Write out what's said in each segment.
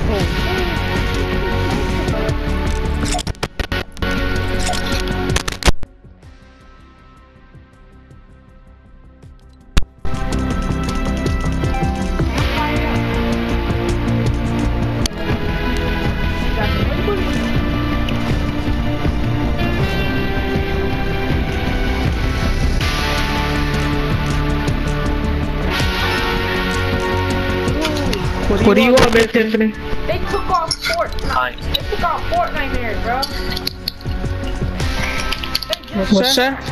I What do you want, Miss Tiffany? They took off Fortnite. They took off Fortnite there, bro. What's that?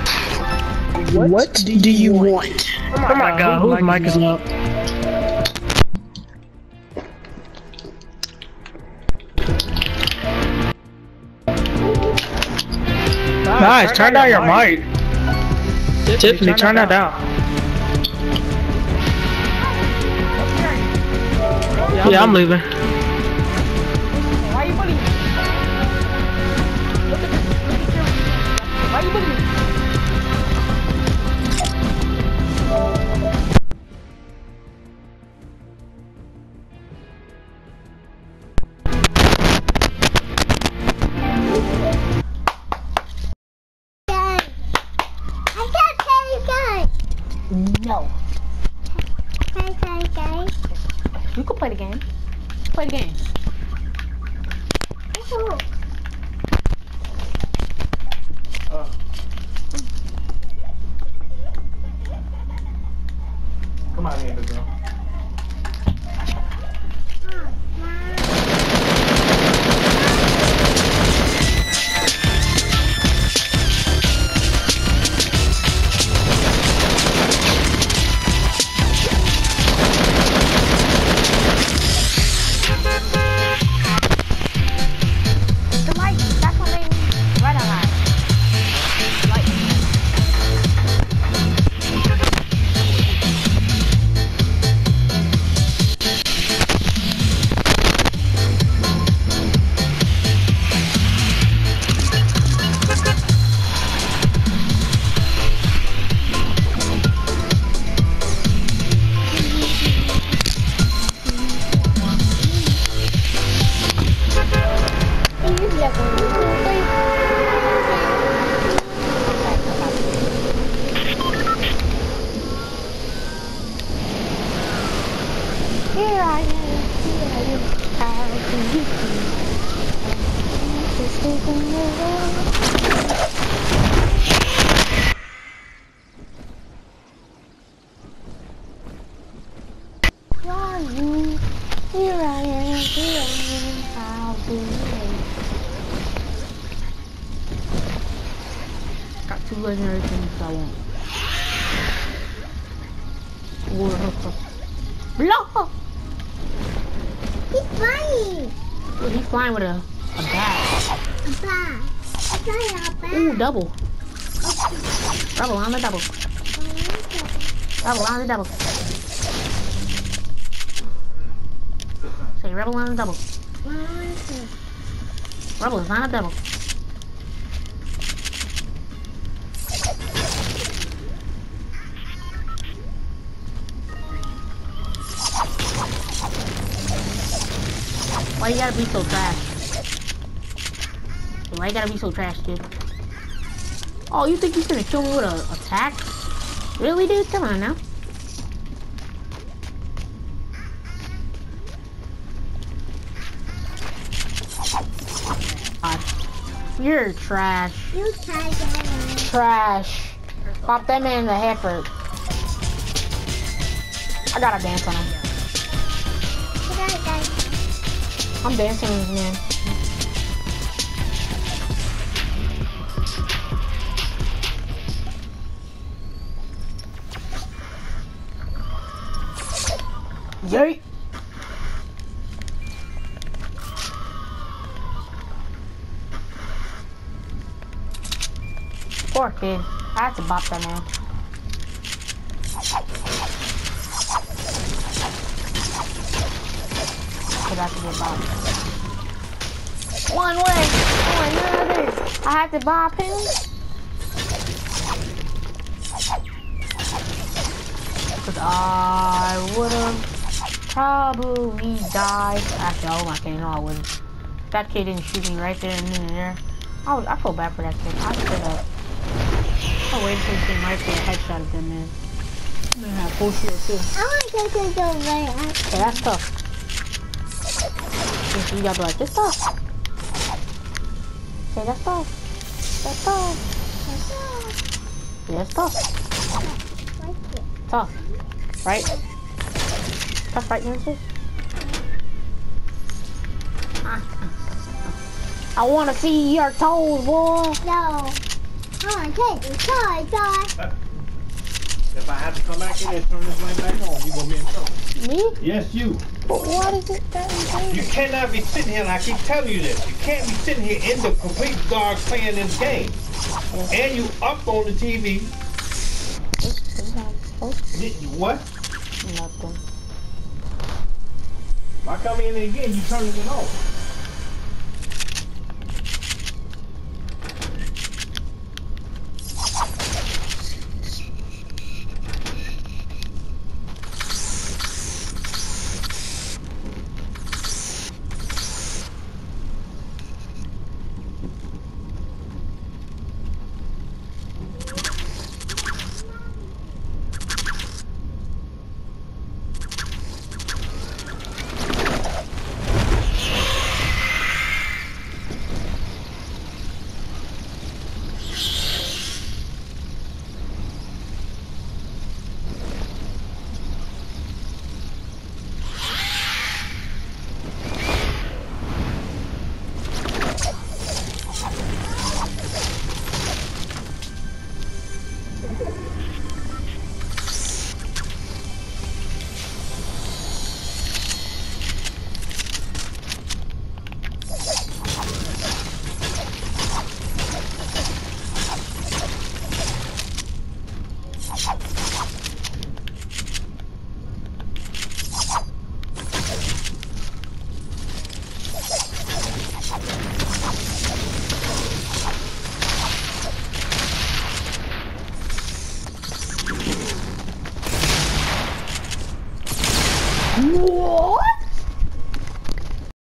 What do you want? Oh my god, whose mic is up? Nice, turn down your mic. Tiffany, turn that down. Yeah, I'm leaving. Come on, here, girl. Here I am, here I am, how can you be? Here I am, here I am, how Got two legendary things I want. Whoa. He's flying! He's flying with a, a bat. A bat. A bat. Ooh, double. Double on the double. Double on the double. Say rebel on the double. Rebel is on a double. Why you gotta be so trash? Why you gotta be so trash, dude? Oh, you think he's gonna kill me with a attack? Really, dude? Come on now. You're trash. You tiger. Trash. Pop that man in the heifer. I gotta dance on him. I'm dancing man. Yeet. Poor kid. I had to bop that man. Have to get bopped. One way, another. I had to bop him. Cause I would've probably died. Actually, oh my god, no I wouldn't. That kid didn't shoot me right there and then and there. I, was, I feel bad for that kid. I should have. I waited for the team right there, headshot of them, man. I'm have full shield too. I want to go to the right. Okay, that's tough. You gotta be like, this tough. Okay, that's tough. That's tough. Yeah, it's tough. Tough. Right? Tough, right, Nancy? I wanna see your toes, boy. No. Oh, I want to take the toy, guy. If I have to come back in and turn this light back on, you gonna be in trouble. Me? Yes, you. But what is it that you You cannot be sitting here, and I keep telling you this. You can't be sitting here in the complete dark playing this game. And you up on the TV. Did you- What? Nothing. If I come in again, you turning it off.